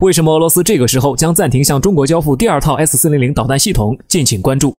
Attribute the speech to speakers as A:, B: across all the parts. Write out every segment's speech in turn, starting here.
A: 为什么俄罗斯这个时候将暂停向中国交付第二套 S 四零零导弹系统？敬请关注。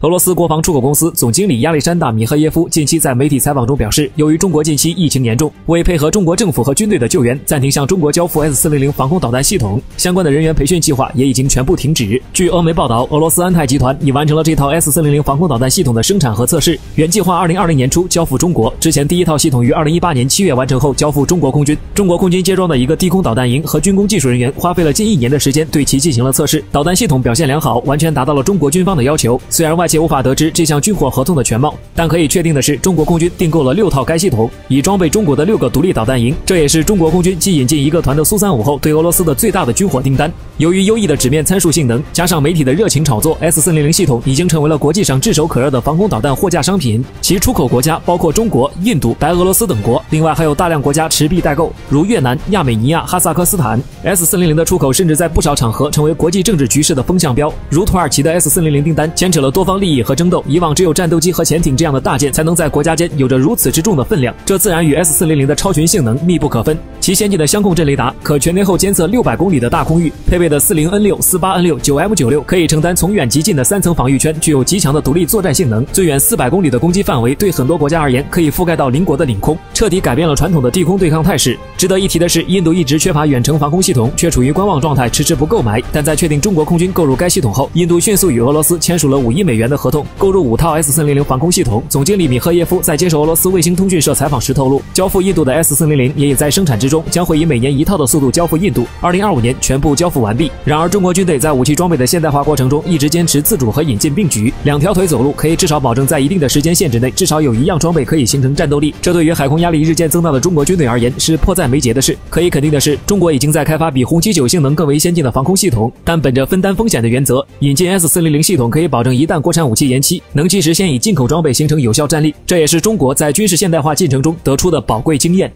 A: 俄罗斯国防出口公司总经理亚历山大·米赫耶夫近期在媒体采访中表示，由于中国近期疫情严重，为配合中国政府和军队的救援，暂停向中国交付 S-400 防空导弹系统，相关的人员培训计划也已经全部停止。据俄媒报道，俄罗斯安泰集团已完成了这套 S-400 防空导弹系统的生产和测试，原计划2020年初交付中国。之前第一套系统于2018年7月完成后交付中国空军。中国空军接装的一个低空导弹营和军工技术人员花费了近一年的时间对其进行了测试，导弹系统表现良好，完全达到了中国军方的要求。虽然外且无法得知这项军火合同的全貌，但可以确定的是，中国空军订购了六套该系统，以装备中国的六个独立导弹营。这也是中国空军继引进一个团的苏三五后，对俄罗斯的最大的军火订单。由于优异的纸面参数性能，加上媒体的热情炒作，S 四零零系统已经成为了国际上炙手可热的防空导弹货架商品。其出口国家包括中国、印度、白俄罗斯等国，另外还有大量国家持币代购，如越南、亚美尼亚、哈萨克斯坦。S 四零零的出口甚至在不少场合成为国际政治局势的风向标，如土耳其的 S 四零零订单牵扯了多方利益和争斗。以往只有战斗机和潜艇这样的大舰才能在国家间有着如此之重的分量，这自然与 S 四零零的超群性能密不可分。其先进的相控阵雷达可全天候监测六百公里的大空域，配备的四零 N 六、四八 N 六、九 M 九六可以承担从远及近的三层防御圈，具有极强的独立作战性能。最远四百公里的攻击范围，对很多国家而言可以覆盖到邻国的领空，彻底改变了传统的地空对抗态势。值得一提的是，印度一直缺乏远程防空系统，却处于观望状态，迟迟不购买。但在确定中国空军购入该系统后，印度迅速与俄罗斯签署了五亿美元的合同，购入五套 S 四零零防空系统。总经理米赫耶夫在接受俄罗斯卫星通讯社采访时透露，交付印度的 S 四零零也已在生产之中，将会以每年一套的速度交付印度，二零二五年全部交付完毕。然而，中国军队在武器装备的现代化过程中，一直坚持自主和引进并举，两条腿走路，可以至少保证在一定的时间限制内，至少有一样装备可以形成战斗力。这对于海空压力日渐增大的中国军队而言，是迫在眉睫的事。可以肯定的是，中国已经在开发比红旗九性能更为先进的防空系统，但本着分担风险的原则，引进 S 四零零系统可以保证一旦国产武器延期，能及时先以进口装备形成有效战力。这也是中国在军事现代化进程中得出的宝贵经验。